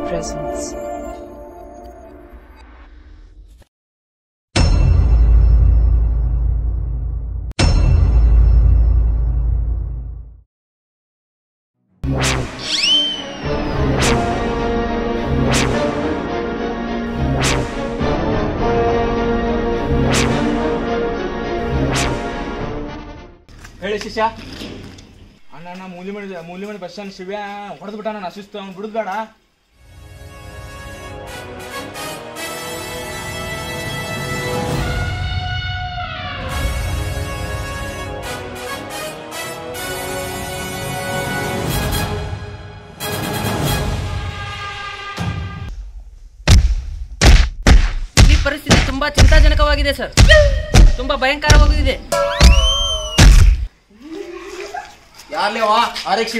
presence. ಹೇಳಿ ಶಿಷ್ಯ ಅಣ್ಣ ಅಣ್ಣ ಮೂಲಿ ಮಣಿ ಮೂಲಿ ಮಾಡಿ ಬಸ್ ಸ್ಟ್ಯಾಂಡ್ ಶಿವ್ಯ, ಹೊಡೆದು ಬಿಟ್ಟಾನ ನಾ ಶಿಸ್ತು ಅವ್ನು ಬಿಡುದು ಬೇಡ ಈ ಪರಿಸ್ಥಿತಿ ತುಂಬಾ ಚಿಂತಾಜನಕವಾಗಿದೆ ಸರ್ ತುಂಬಾ ಭಯಂಕರವಾಗಿದೆ ಯಾರ್ಲೇವ ಆರೇಕ್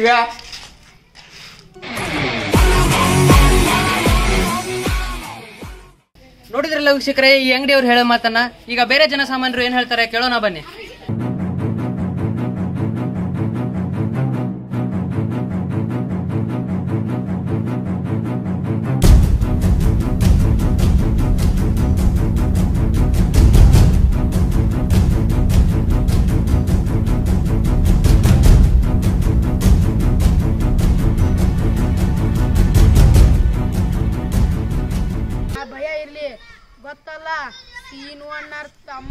ನೋಡಿದ್ರಲ್ಲ ವೀಕ್ಷಕರೇ ಈ ಅಂಗಡಿಯವ್ರು ಹೇಳೋ ಮಾತನ್ನ. ಈಗ ಬೇರೆ ಜನಸಾಮಾನ್ಯರು ಏನ್ ಹೇಳ್ತಾರೆ ಕೇಳೋಣ ಬನ್ನಿ. ಗೊತ್ತಲ್ಲ ಸೀನು ಅಣ್ಣ ತಮ್ಮ.